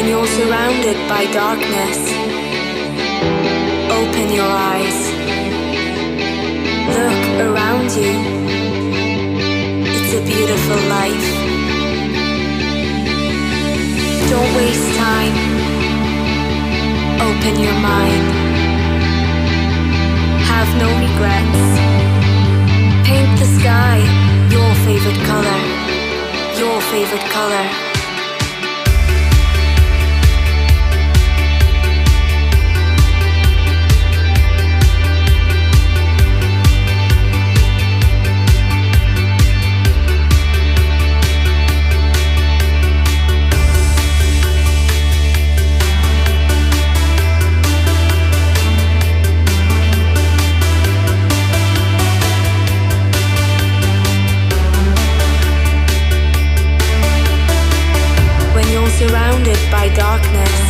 When you're surrounded by darkness, open your eyes. Look around you. It's a beautiful life. Don't waste time. Open your mind. Have no regrets. Paint the sky your favorite color. Your favorite color. By darkness.